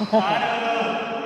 Aduh.